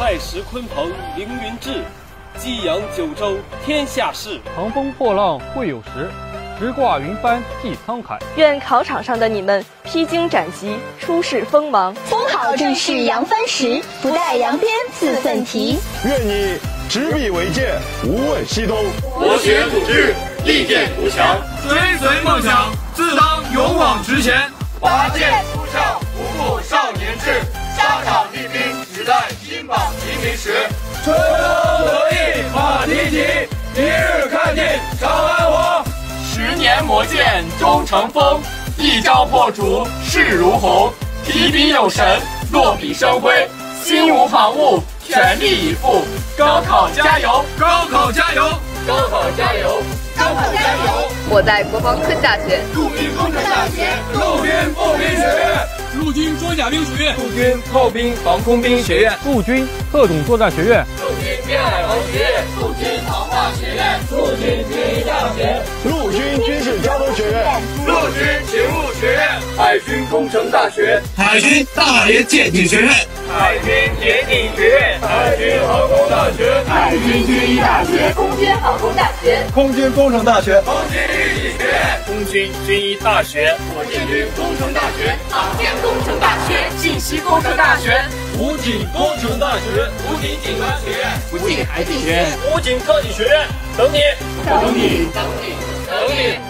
再识鲲鹏凌云志，激扬九州天下事。乘风破浪会有时，直挂云帆济沧海。愿考场上的你们披荆斩棘，出世锋芒。风好正是扬帆时，不带扬鞭自奋蹄。愿你执笔为剑，无问西东。博学笃志，力荐图强。追随梦想，自当勇往直前。拔剑出鞘，不负少年志。沙场立兵，只待剑终成风，一朝破竹势如虹。提笔有神，落笔生辉，心无旁骛，全力以赴。高考加油！高考加油！高考加油！高考加油！我在国防科技大学，陆军工程大学，陆军步兵学院，陆军装甲兵学院，陆军炮兵防空兵学院，陆军特种作战学院，陆军边海防学院，学院，陆军勤务学院，海军工程大学，海军大连舰艇学院，海军潜艇学院，海军航空大学，海军军医大学，空军航空大学，空军工程大学，空军预警学院，空军军医大学，火箭军工程大学，航天工程大学，信息工程大学，武警工程大学，武警警官学院，武警海警学院，武警特警学院，等你，等你，等你，等你。